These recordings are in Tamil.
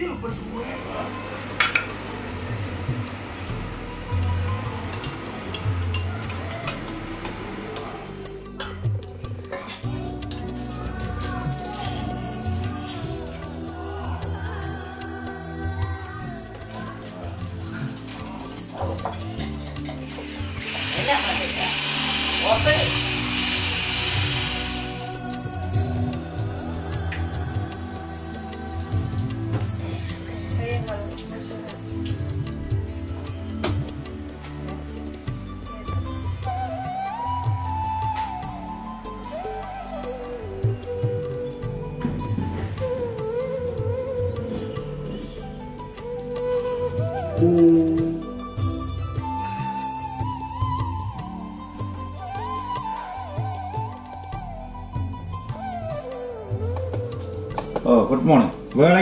Brasil, brasileiro.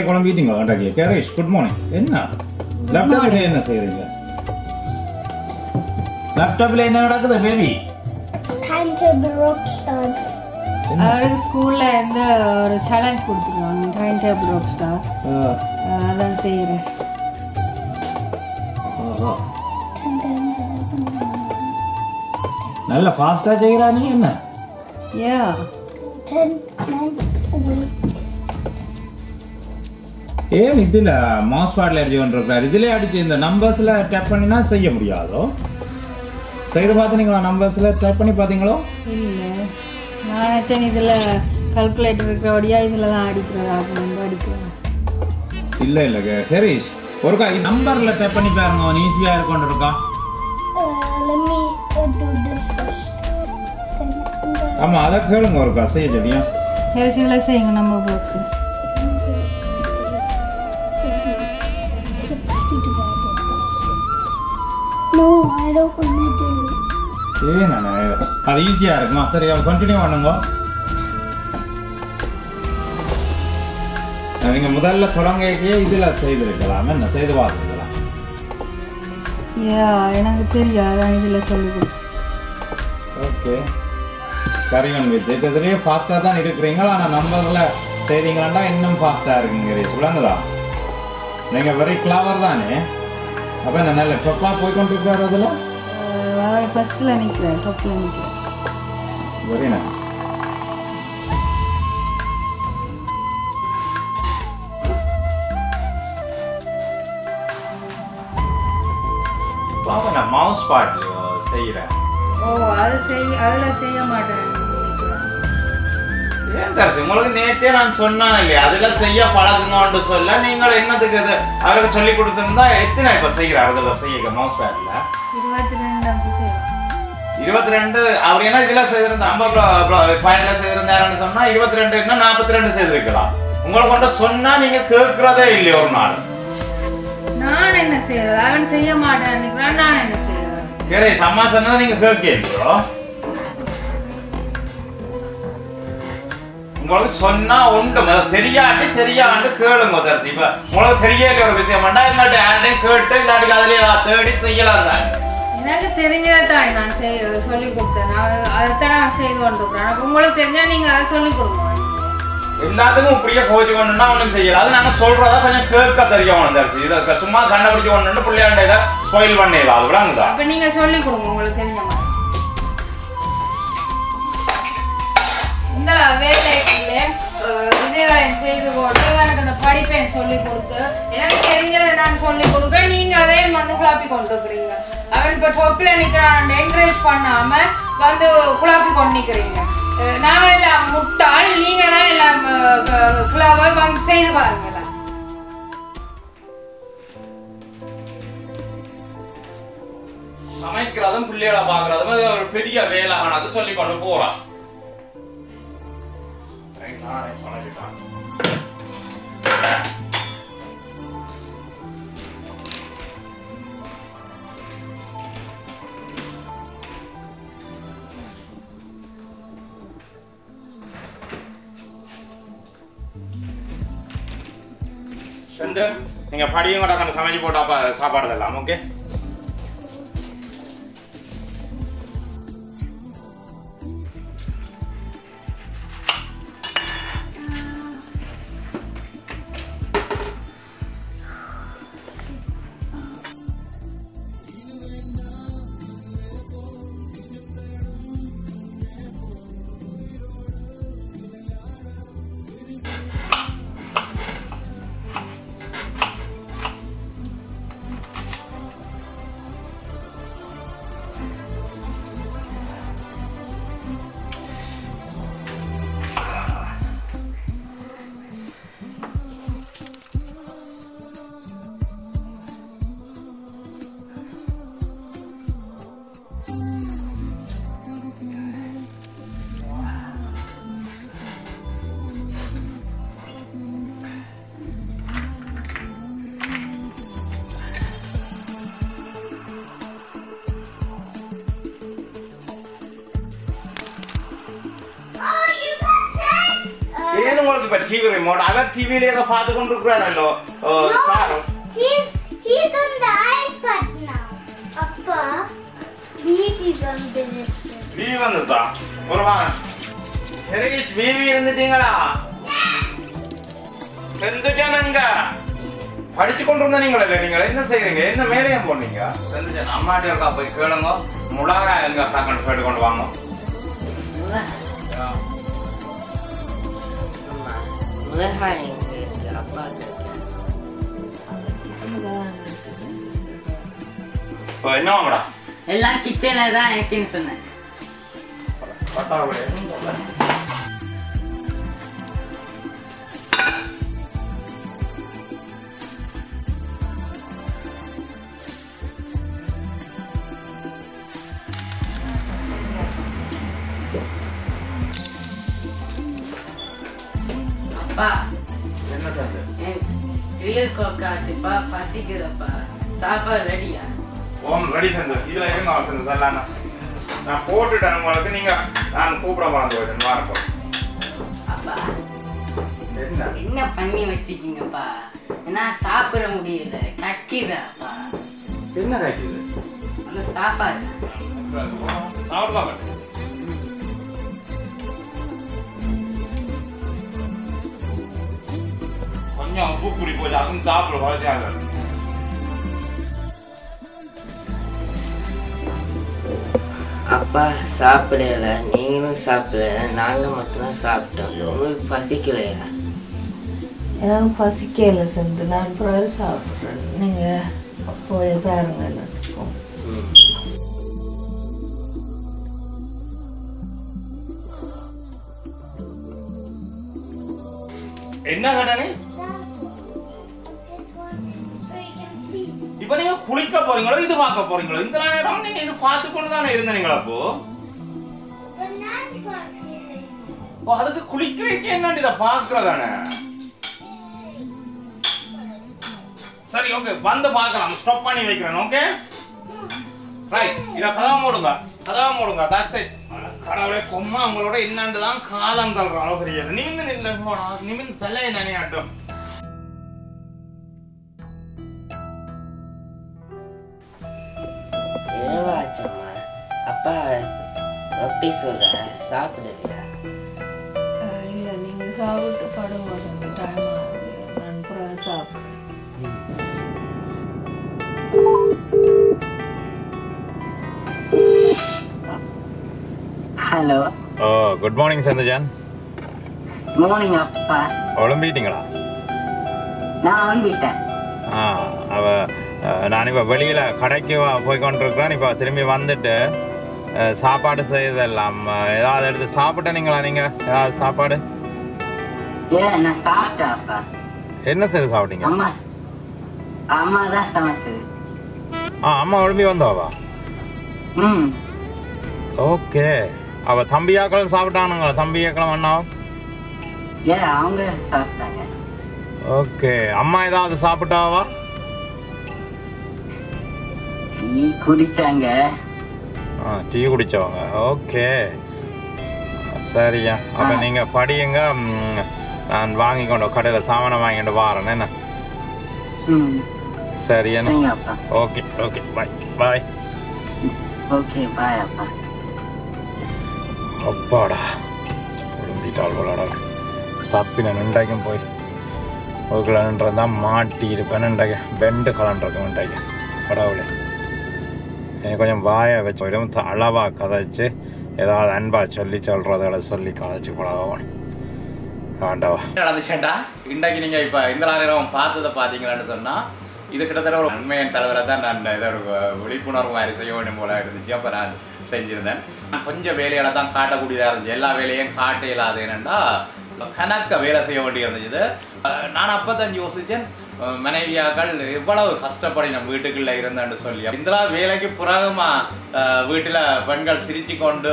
வேலை குழம்பிட்டீங்களா வேண்டாக்கிய கேரேஷ் குட் மார்னிங் என்ன லேப்டாப்ல என்ன செய்றீங்க லேப்டாப்ல என்ன நடக்குது பேபி. அவருக்கு ஸ்கூல்ல இருந்து ஒரு சேலஞ்ச் கொடுத்துருக்காங்க டைம் டேபிள் ராக் ஸ்டார் அதான் செய்கிறேன் நல்ல ஃபாஸ்டா செய்கிறா நீ என்ன யா Ten, nine, wait. ஏன் இதுல மாஸ் பாட்டில் அடிச்சு கொண்டிருக்காரு இதுல அடிச்சு இந்த நம்பர்ஸ்ல டேப் பண்ணினா செய்ய முடியாதோ? செய்து பார்த்தீங்களா நம்பர்ஸ்ல டேப் பண்ணி பார்த்தீங்களோ? இல்லை. நான் நினச்சேன் இதில் கால்குலேட்டர் இருக்கிறபடியா இதில் தான் அடிக்கிறதா? அடிக்கிறேன் இல்ல இல்ல ஹெரிஷ் ஒருக்கா நம்பர்ல டேப் பண்ணி பாருங்க அவன் ஈஸியா இருக்கொண்டு இருக்கா? Uh, let me uh, do this first. Then I'm gonna ஆமா அதை கேளுங்க ஒருக்கா செய்ய தெரியும். சரி இதில் செய்யுங்க நம்ம பாக்ஸு ஏன் நானு அது ஈஸியா இருக்குமா? சரி அவன் கண்டினியூ பண்ணுங்க. நீங்க முதல்ல தொடங்கியே இதுல செய்திருக்கலாம். என்ன செய்து பார்த்துருக்கலாம். யா எனக்கு தெரியாது. இதில் சொல்லி ஓகே. கரியன் வித் இதுலேயே ஃபாஸ்ட்டாக தான் இருக்கிறீங்க ஆனால் நம்பரில் செய்தீங்கன்னா இன்னும் ஃபாஸ்ட்டாக இருக்குங்க விளங்குதா? நீங்கள் வெரி கிளவர் தானே. அப்போ என்ன நல்ல டொப்பாக போய் கொண்டு இருக்காரு அதில் ஃபஸ்ட்டில் நிற்கிறேன் டாப்பில் நிற்கிறேன் வெரி நைஸ் இப்போ நான் மவுஸ் பாட் செய்கிறேன் ஓ அது செய் அதில் செய்ய மாட்டேன். உங்களுக்கு நேற்றே நான் சொன்னேன் இல்லையா அதுல செய்ய பழகுங்கன்னு சொல்ல நீங்கள் என்னத்துக்கு இது? அவருக்கு சொல்லி கொடுத்திருந்தா எத்தனை இப்ப செய்கிறார்? அதுல செய்ய மவுஸ் பேட்ல இருபத்தி ரெண்டு அப்படி செய்யலாம். இருபத்தி ரெண்டு அப்படின்னா இதுல செய்திருந்தா ஐம்பது பாயிண்ட்ல செய்திருந்தாருன்னு சொன்னா இருபத்தி ரெண்டு என்ன நாற்பத்தி ரெண்டு செய்திருக்கலாம். உங்களை கொண்டு சொன்னா நீங்க கேட்கறதே இல்லையா ஒரு நாள். நான் என்ன செய்யறது? அவன் செய்ய மாட்டேன். நான் என்ன செய்யறது? சரி அம்மா சொன்னதை நீங்க கேட்கலையோ உங்களுக்கு சொன்னா உண்டு. தெரியாட்டி தெரியாண்டு கேளுங்க தரத்தி இப்ப. உங்களுக்கு தெரியல ஒரு விஷயம். வேண்டா இல்லாட்டி யார்ட்டையும் கேட்டு இல்லாட்டி அதுல ஏதாவது தேடி செய்யலாம் தான். எனக்கு தெரிஞ்சதை தான் நான் செய்ய சொல்லி கொடுத்தேன். நான் அதைத்தான் நான் செய்து கொண்டிருக்கிறேன். உங்களுக்கு தெரிஞ்சா நீங்க அதை சொல்லி கொடுங்க. எல்லாத்துக்கும் இப்படியே கோச்சு கொண்டுனா ஒன்றும் செய்யல. அது நாங்க சொல்றதா கொஞ்சம் கேட்க தெரியணும் தரத்தி இதை சும்மா கண்டுபிடிச்சு கொண்டு பிள்ளையாண்ட இதை ஸ்பாயில் பண்ணிடலாம் அது விடாங்குதா அப்ப நீங்க சொல்லி கொடுங்க. உங்களுக்கு தெரிஞ்ச மாதிரி. இந்த வேலைக்குள்ள விதைகளை செய்து போட்டு எனக்கு அந்த படிப்பை சொல்லி கொடுத்து எனக்கு தெரிஞ்சதை நான் சொல்லி கொடுக்க நீங்க அதே வந்து குழாப்பி கொண்டு இருக்கிறீங்க அவன் இப்ப டொப்பில் நிக்கிறான் என்கரேஜ் பண்ணாம வந்து குழாப்பி கொண்டுக்கிறீங்க நாங்க எல்லாம் முட்டாள் நீங்க தான் எல்லாம் கிளவர் வந்து செய்து பாருங்க சமைக்கிறதும் பிள்ளைகளை பாக்குறதும் ஒரு பெரிய வேலை ஆனது சொல்லி கொண்டு போறான். நானே சமைச்சிட்டான் செந்து நீங்கள் படியும் கூட கொஞ்சம் சமைச்சு போட்டாப்பா சாப்பாடு தரலாம் ஓகே ஏன் உங்களுக்கு இப்ப டிவி ரிமோட் அவர் டிவியில ஏதோ பார்த்து கொண்டு இருக்கிறாரല്ലോ sir He's he's on the iPad now. Is on the TV வந்துதா ஒரு வாரம் ஹெரிஸ் பிவி இருந்துட்டீங்களா செந்துட்டேனுங்க படிச்சு கொண்டு இருந்த நீங்களே நீங்க என்ன செய்றீங்க என்ன மேலையும் போனீங்க செந்துட்டேன் அம்மாட்டி இருக்கா போய் கேளுங்க முழாக எங்க டக்குன்னு கேட்டு கொண்டு வாங்க மிளகாய் எங்க இருக்கு அப்பா இப்போ என்ன வாங்கடா எல்லாம் கிச்சன்ல தான் இருக்குன்னு சொன்னேன் பட்டாவுடைய அப்பா என்ன சந்து? கிளாக் ஆச்சுப்பா பசிக்குதப்பா சாப்பாடு ரெடியா ஓம் ரெடி சந்து. இதுல இருங்க அவசரம்? சொல்லலாம் நான் போட்டுட்டேன் உங்களுக்கு. நீங்க நான் கூப்பிட மறந்து போயிட்டேன். வாரப்போ அப்பா. என்ன? என்ன பண்ணி வச்சிருக்கீங்கப்பா ஏன்னா சாப்பிட முடியல. கக்கிதாப்பா. என்ன காய்க்குது அந்த சாப்பாடு. சாப்பிட மாட்டேன் கொஞ்சம் உப்பு குடி போச்சு அதுவும் சாப்பிட குறைச்சாங்க அப்பா சாப்பிடல நீங்களும் சாப்பிடல நாங்க மட்டும்தான் சாப்பிட்டோம் உங்களுக்கு பசிக்கலையா எனக்கு பசிக்கல செந்து நான் பிறகு சாப்பிட்றேன் நீங்கள் போய் பாருங்க என்ன கடனே குளிக்க போறீங்களோ இது பார்க்க போறீங்களோ? இந்த நேரம் நீங்க இது பார்த்து கொண்டு தானே இருந்தீங்களா அப்போ? ஓ அதுக்கு குளிக்கிறதுக்கு என்னண்டு இதை பார்க்கறதானே? சரி ஓகே வந்து பார்க்கலாம். ஸ்டாப் பண்ணி வைக்கிறேன் ஓகே ரைட் இத கதவை மூடுங்க. கதவை மூடுங்க தட்ஸ் இட் கடவுளே கொம்மா அவங்களோட என்னண்டு தான் காலம் தள்ளுற அளவு தெரியாது நிமிந்து நின்று நிமிந்து தலையை நினையாட்டும் அப்பா ரொட்டி சொல்ற சாப்பிடலையா? இல்லை நீங்கள் சாப்பிட்டு படுங்க செந்து டைம் ஆகுது. நான் பிறகு சாப்பிட்றேன் ஹலோ. ஓ குட் மார்னிங் சந்தஜான் மார்னிங் அப்பா. உழம்பிட்டீங்களா நான் வந்துட்டேன் ஆ அவ நான் இப்போ வெளியில் கடைக்கு போய் கொண்டிருக்கிறேன் இப்போ திரும்பி வந்துட்டு சாப்பாடு செய்தெல்லாம் ஏதாவது எடுத்து சாப்பிட்டீங்களா நீங்கள் ஏதாவது சாப்பாடு? என்ன செய்து சாப்பிட்டீங்க? ஆ அம்மா உடம்பி வந்தாவா? ஓகே. அவ தம்பியாக்கள் சாப்பிட்டானுங்களா? தம்பியாக்களும் அண்ணாவும்? ஓகே. அம்மா ஏதாவது சாப்பிட்டாவா? நீ குடிச்சாங்க. ஆ டீ குடிச்சவங்க. ஓகே. சரியா. அப்போ நீங்கள் படியுங்க. நான் வாங்கி கொண்டு கடையில் சாமானை வாங்கிட்டு வாரேன். என்ன? ம். சரி என்ன? சரிங்க அப்பா. Okay okay. Bye bye okay bye அப்பா. அப்பாடா. விழுந்திட்டாள் போலாடா தப்பின நின்றாக்கும் போய். ஒரு கிலோன்றதா மாட்டி இருப்பேன் நின்றாக்க பெண்டு கலண்டிருக்க நின்றாக்க. படாவுல கொஞ்சம் வாயை வச்சு போயிடும் அளவாக கதைச்சு ஏதாவது அன்பா சொல்லி சொல்றதுகளை சொல்லி கதைச்சு பழகவன் ஆண்டவா. நடந்துச்சேன்டா இன்றைக்கு நீங்கள் இப்போ இந்த நேரம் பார்த்ததை பார்த்தீங்களான்னு சொன்னால் இது கிட்டத்தட்ட ஒரு உண்மையின் தலைவரை தான் நான் இதை ஒரு விழிப்புணர்வு மாதிரி செய்ய வேண்டும் போல இருந்துச்சு. அப்போ நான் செஞ்சிருந்தேன். நான் கொஞ்சம் வேலைகளை தான் காட்டக்கூடியதாக இருந்துச்சு. எல்லா வேலையும் காட்ட இல்லாத என்னென்னா கணக்க வேலை செய்ய வேண்டி இருந்துச்சு. நான் அப்போ தான் யோசித்தேன் மனைவியாக்கள் எவ்வளவு கஷ்டப்படி நம்ம வீட்டுக்குள்ள இருந்தேன்னு சொல்லி. இந்த வேலைக்கு பிறகுமா வீட்டில் பெண்கள் சிரிச்சு கொண்டு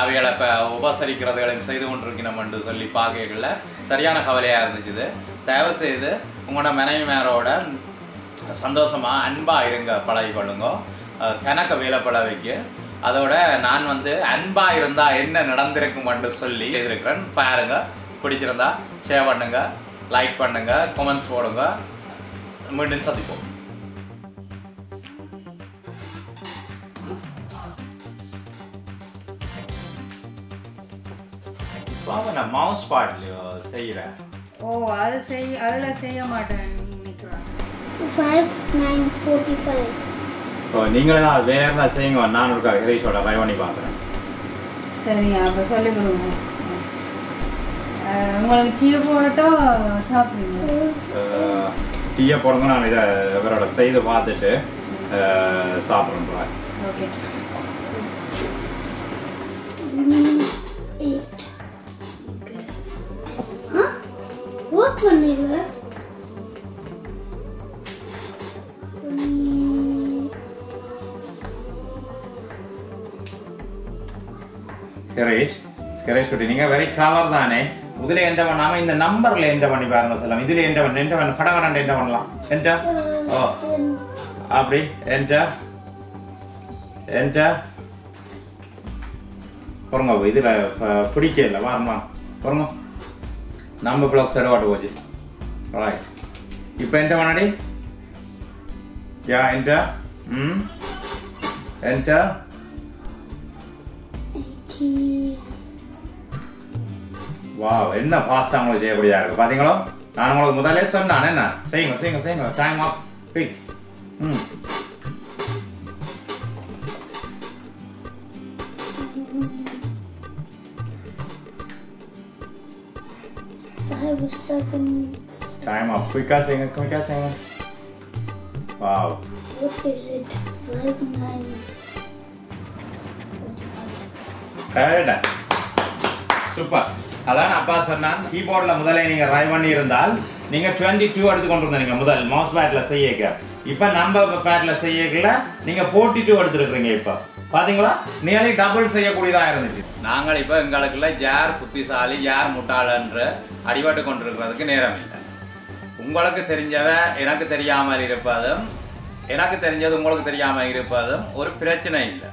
அவைகளை இப்போ உபசரிக்கிறதுகளையும் செய்து கொண்டிருக்கணும்னு சொல்லி பார்க்கல சரியான கவலையாக இருந்துச்சு தயவு செய்து உங்களோட மனைவி மேரோட சந்தோஷமாக அன்பாக இருங்க பழகி கொள்ளுங்க. கணக்க வேலை பழ வைக்க. அதோட நான் வந்து அன்பாக இருந்தால் என்ன நடந்திருக்கும்னு சொல்லி எதிர்க்கிறேன் பாருங்கள் பிடிச்சிருந்தா ஷேர் பண்ணுங்க லைக் பண்ணுங்க கமெண்ட்ஸ் போடுங்க. மீண்டும் சந்திப்போம். நான் மவுஸ் பாட்லையோ செய்கிறேன் ஓ அது செய் அதில் செய்ய மாட்டேன் நினைக்கிறேன் Five nine forty five. ஓ நீங்களே தான் வேற இருந்தால் செய்யுங்க நான் இருக்கா ஹிரேஷோட ட்ரை பண்ணி பார்க்குறேன். சரி அப்போ சொல்லிக் கொடுங்க. அஹ், உங்களுக்கு டீ போட்டோ சாப்பிடுங்க டீயை போடுங்க நான் இதை இவரோட செய்து பார்த்துட்டு சாப்பிட்றேன் okay. Okay. Huh? What one is that? Mm, முதலே என்றவன் நாம இந்த நம்பர்ல என்றவன் பாருங்க சொல்லலாம் இதுல என்றவன் என்றவன் கடகடன் என்ன பண்ணலாம் என்றா ஓ. அப்படி என்றா என்றா பொறுங்க இதுல பிடிக்க இல்லை. வரணுமா பொறுங்க. நம்ம பிளாக் செடவாட்டு போச்சு. ரைட் இப்போ என்ட பண்ணடி யா என்ட? ம்? என்ட? வா என்ன ஃபாஸ்ட் உங்களுக்கு செய்யக்கூடியதாக இருக்குது பார்த்தீங்களோ நான் உங்களுக்கு முதலே சொன்னான் என்ன? செய்யுங்க செய்யுங்க செய்யுங்க. Time of pick hmm. I was seven minutes. Time up. Quick super அதான் அப்பா சொன்னான் கீபோர்டில் முதலே நீங்கள் ட்ரை பண்ணி இருந்தால் நீங்கள் டுவெண்ட்டி டூ எடுத்து கொண்டு முதல் மவுஸ் பேட்டில் செய்யக்க. இப்போ நம்ம பேட்டில் செய்யக்கல நீங்கள் ஃபோர்ட்டி டூ எடுத்துருக்குறீங்க இப்போ. பார்த்தீங்களா நியர்லி டபுள் செய்யக்கூடியதாக இருந்துச்சு. நாங்கள் இப்போ எங்களுக்குள்ள யார் புத்திசாலி யார் முட்டாளன்ற அடிபட்டு கொண்டிருக்கிறதுக்கு நேரம் இல்லை. உங்களுக்கு தெரிஞ்சவ எனக்கு தெரியாமல் இருப்பதும் எனக்கு தெரிஞ்சது உங்களுக்கு தெரியாமல் இருப்பதும் ஒரு பிரச்சனை இல்லை.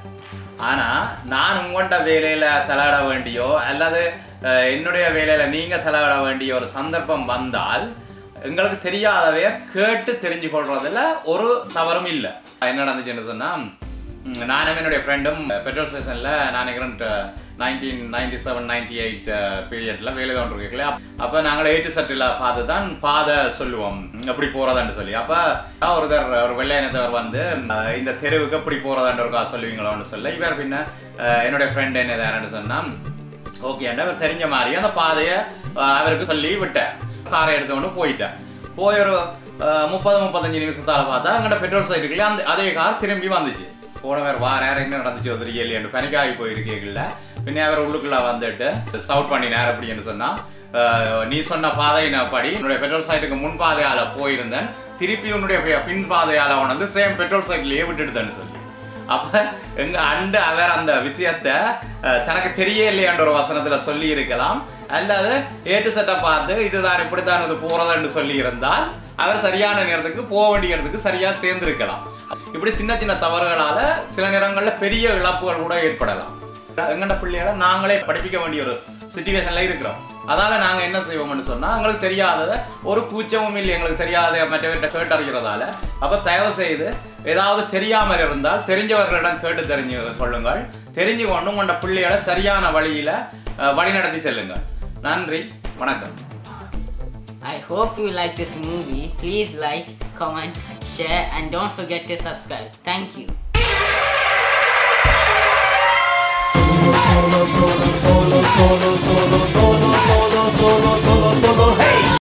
ஆனால் நான் உங்கள்கிட்ட வேலையில் தலையிட வேண்டியோ அல்லது என்னுடைய வேலையில் நீங்கள் தலையிட வேண்டிய ஒரு சந்தர்ப்பம் வந்தால் எங்களுக்கு தெரியாதவைய கேட்டு தெரிஞ்சு கொள்றதுல ஒரு தவறும் இல்லை. என்ன நடந்துச்சுன்னு சொன்னால் நானும் என்னுடைய ஃப்ரெண்டும் பெட்ரோல் ஸ்டேஷனில் நான் நினைக்கிறேன் nineteen ninety seven ninety eight பீரியடில் வேலை கொண்டிருக்கல அப்போ நாங்கள் எயிட்டு செட்டில் பார்த்து தான் பாதை சொல்லுவோம். எப்படி போகிறதான்னு சொல்லி. அப்போ ஒருத்தர் ஒரு வெள்ளையினத்தவர் வந்து இந்த தெருவுக்கு எப்படி போகிறதான்னு இருக்கா சொல்லுவீங்களோன்னு சொல்லி இவர் பின்ன என்னுடைய ஃப்ரெண்ட் என்ன யாருன்னு சொன்னால் ஓகே அவர் தெரிஞ்ச மாதிரி அந்த பாதையை அவருக்கு சொல்லி விட்டேன். காரை எடுத்துக்கொண்டு போயிட்டேன். போய் ஒரு முப்பது முப்பத்தஞ்சு நிமிஷத்தால் பார்த்தா அங்கே பெட்ரோல் சைட்டுக்குள்ளே அந்த அதே கார் திரும்பி வந்துச்சு. போனவர் வார என்ன நடந்துச்சு ஒரு தெரியலையே பனிக்காகி போயிருக்கீங்கள பின்ன அவர் உள்ளுக்குள்ள வந்துட்டு சவுட் பண்ணினார் அப்படின்னு சொன்னால் நீ சொன்ன பாதையினப்படி என்னுடைய பெட்ரோல் சைட்டுக்கு முன் பாதையால் போயிருந்தேன். திருப்பி உன்னுடைய பி- பின் பாதையால உணர்ந்து சேம் பெட்ரோல் சைக்கிளையே விட்டுடுதேன்னு சொல்லி. அப்ப எங்க அண்டு அவர் அந்த விஷயத்தை தனக்கு தனக்கு தெரியலையான்ற ஒரு வசனத்துல சொல்லி இருக்கலாம். அல்லது ஏட்டு சட்டை பார்த்து இதுதான் இப்படித்தான் இது போகிறதுன்னு சொல்லி இருந்தால் அவர் சரியான நேரத்துக்கு போக வேண்டிய இடத்துக்கு சரியாக சேர்ந்துருக்கலாம். இப்படி சின்ன சின்ன தவறுகளால சில நேரங்களில் பெரிய இழப்புகள் கூட ஏற்படலாம். எங்கட பிள்ளைகளை நாங்களே படிப்பிக்க வேண்டிய ஒரு சுச்சுவேஷனில் இருக்கிறோம். அதால நாங்க என்ன செய்வோம்னு சொன்னா எங்களுக்கு தெரியாதத ஒரு கூச்சமும் இல்லை எங்களுக்கு தெரியாத மற்றவர்கிட்ட கேட்டறிகிறதால அப்ப தயவு செய்து ஏதாவது தெரியாமல் இருந்தால் தெரிஞ்சவர்களிடம் கேட்டு தெரிஞ்சு கொள்ளுங்கள் தெரிஞ்சு கொண்டு உங்களோட பிள்ளைகளை சரியான வழியில அஹ், வழிநடத்தி செல்லுங்கள் நன்றி வணக்கம் I hope you like this movie. Please like, comment, share, and don't forget to subscribe. Thank you. solo, solo, solo, solo, solo, solo, solo, solo, hey!